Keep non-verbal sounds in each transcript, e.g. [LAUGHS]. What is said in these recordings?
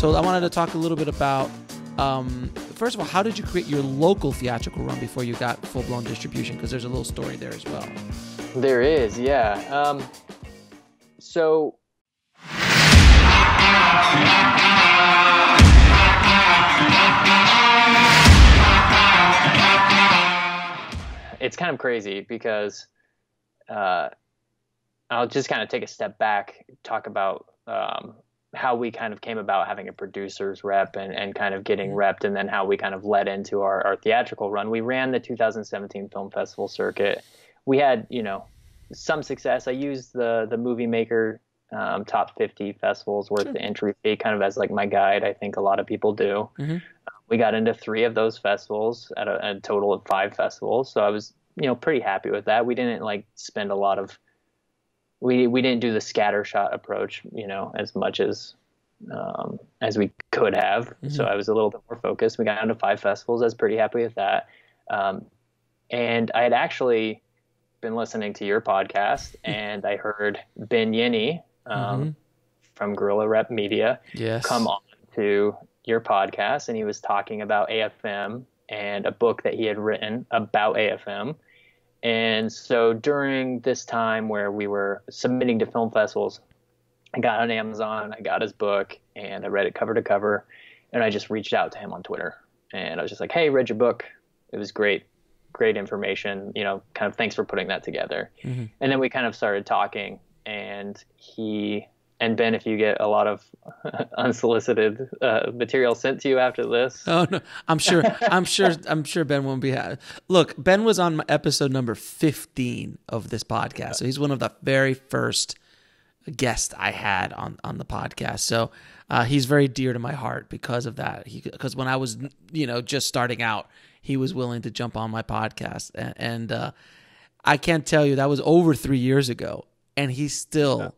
so I wanted to talk a little bit about. Um, first of all, how did you create your local theatrical run before you got full blown distribution? Because there's a little story there as well. There is, yeah. Um, so. It's kind of crazy because uh, I'll just kind of take a step back, talk about um, how we kind of came about having a producer's rep and, and kind of getting repped, and then how we kind of led into our, our theatrical run. We ran the 2017 Film Festival circuit. We had, you know, some success. I used the the Movie Maker um, top 50 festivals worth Sure. the entry fee kind of as like my guide. I think a lot of people do. Mhm. we got into three of those festivals at a, a total of five festivals. So I was, you know, pretty happy with that. We didn't like spend a lot of, we, we didn't do the scattershot approach, you know, as much as, um, as we could have. So I was a little bit more focused. We got into five festivals. I was pretty happy with that. Um, and I had actually been listening to your podcast [LAUGHS] and I heard Ben Yennie, um, from Guerrilla Rep Media Yes. come on to your podcast and he was talking about AFM and a book that he had written about AFM. And so during this time where we were submitting to film festivals, I got on Amazon, I got his book, and I read it cover to cover. And I just reached out to him on Twitter. And I was just like, hey, read your book. It was great, great information. You know, kind of thanks for putting that together. Mm-hmm. And then we kind of started talking, and he and Ben, if you get a lot of [LAUGHS] unsolicited uh, material sent to you after this, Oh no, I'm sure. I'm sure. I'm sure Ben won't be. Ha- Look, Ben was on episode number 15 of this podcast, so he's one of the very first guests I had on on the podcast. So uh, he's very dear to my heart because of that. Because when I was, you know, just starting out, he was willing to jump on my podcast, and, and uh, I can't tell you that was over three years ago, and he's still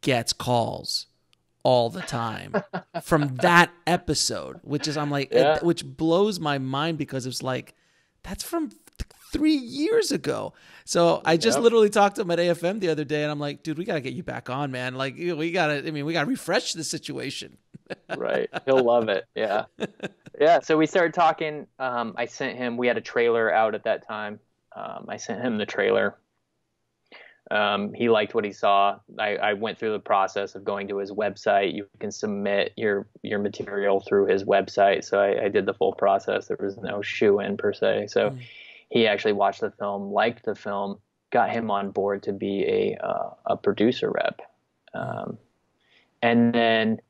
gets calls all the time from that episode, which is I'm like, Yeah. which blows my mind because it's like that's from th- three years ago. So I just Yep. literally talked to him at AFM the other day, and I'm like, dude, we gotta get you back on, man. Like we gotta, I mean, we gotta refresh the situation. [LAUGHS] right? He'll love it. Yeah, yeah. So we started talking. Um, I sent him. We had a trailer out at that time. Um, I sent him the trailer. Um, he liked what he saw. I, I went through the process of going to his website. You can submit your your material through his website. So I, I did the full process. There was no shoe in per se. So he actually watched the film, liked the film, got him on board to be a uh, a producer rep. Um, and then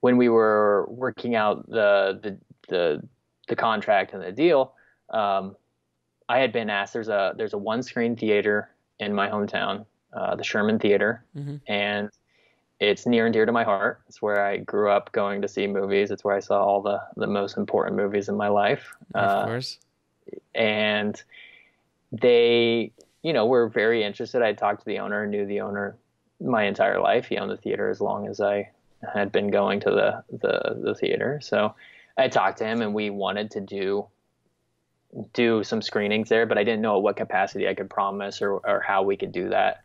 when we were working out the the the, the contract and the deal, um, I had been asked. There's a there's a one screen theater in my hometown, uh, the Sherman Theater, Mhm. and it's near and dear to my heart. It's where I grew up going to see movies. It's where I saw all the the most important movies in my life. Of Uh, course. and they you know were very interested i talked to the owner knew the owner my entire life he owned the theater as long as i had been going to the the, the theater so i talked to him and we wanted to do do some screenings there but i didn't know at what capacity i could promise or, or how we could do that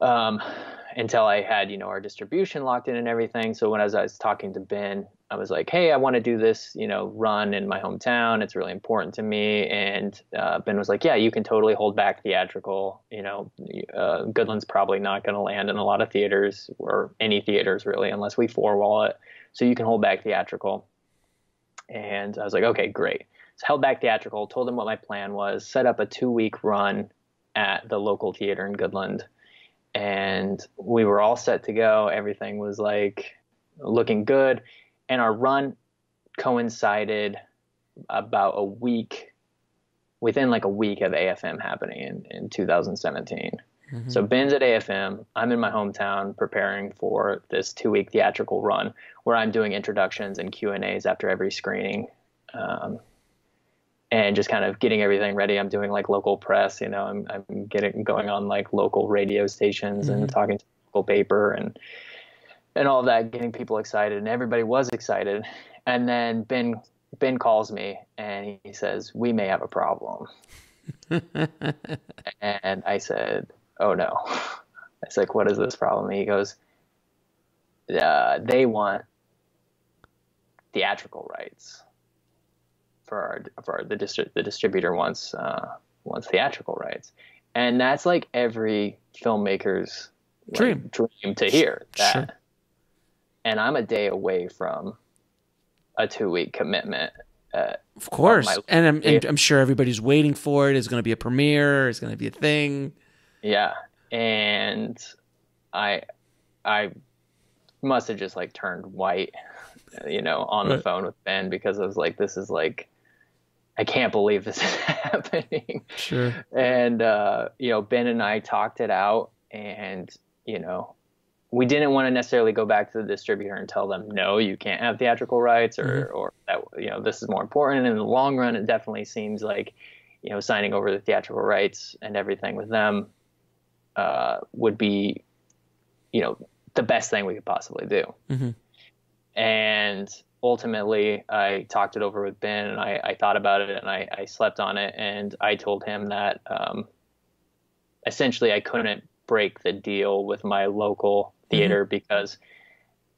um, until I had, you know, our distribution locked in and everything. So when I was, I was talking to Ben, I was like, hey, I want to do this, you know, run in my hometown. It's really important to me. And uh, Ben was like, yeah, you can totally hold back theatrical. You know, uh, Goodland's probably not going to land in a lot of theaters or any theaters really, unless we four wall it. So you can hold back theatrical. And I was like, okay, great. So held back theatrical, told him what my plan was, set up a two week run at the local theater in Goodland and we were all set to go. Everything was like looking good, and our run coincided about a week within like a week of AFM happening in, in 2017. So Ben's at AFM. I'm in my hometown preparing for this two week theatrical run where I'm doing introductions and Q and A's after every screening. Um, and just kind of getting everything ready. I'm doing like local press, you know, I'm, I'm getting going on like local radio stations and talking to local paper and and all that, getting people excited, and everybody was excited. And then Ben Ben calls me and he says, "We may have a problem." [LAUGHS] and I said, "Oh no!" I was like, "What is this problem?" He goes, uh, "They want theatrical rights for our for our, the distri- the distributor wants uh, wants theatrical rights, and that's like every filmmaker's like, Dream. dream to hear that. Sure. And I'm a day away from a two week commitment. Uh, Of course, and I'm, and I'm sure everybody's waiting for it. It's going to be a premiere. It's going to be a thing. yeah, and I I must have just like turned white, you know, on the Right. phone with Ben because I was like, this is like, I can't believe this [LAUGHS] is happening. Sure. and uh, you know ben and i talked it out and you know we didn't want to necessarily go back to the distributor and tell them no you can't have theatrical rights or or that you know this is more important and in the long run it definitely seems like you know signing over the theatrical rights and everything with them uh, would be you know the best thing we could possibly do Mhm. and ultimately i talked it over with ben and i, I thought about it and I, I slept on it and i told him that um, essentially i couldn't break the deal with my local theater because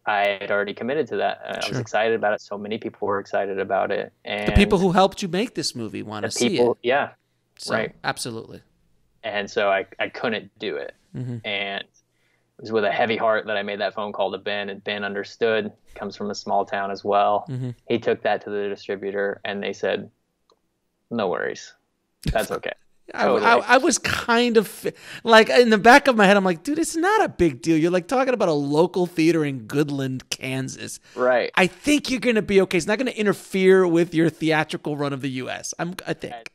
i had already committed to that i was excited about it so many people were excited about it and The people who helped you make this movie want to see people it. yeah So, right. Absolutely. and so I, I couldn't do it. Mhm. And it was with a heavy heart that I made that phone call to Ben, and Ben understood. Comes from a small town as well. Mhm. He took that to the distributor, and they said, "No worries, that's okay." [LAUGHS] I, Totally. I, I was kind of like in the back of my head, I'm like, dude, it's not a big deal. You're like talking about a local theater in Goodland, Kansas. right. I think you're going to be okay. It's not going to interfere with your theatrical run of the U.S. I'm, I think.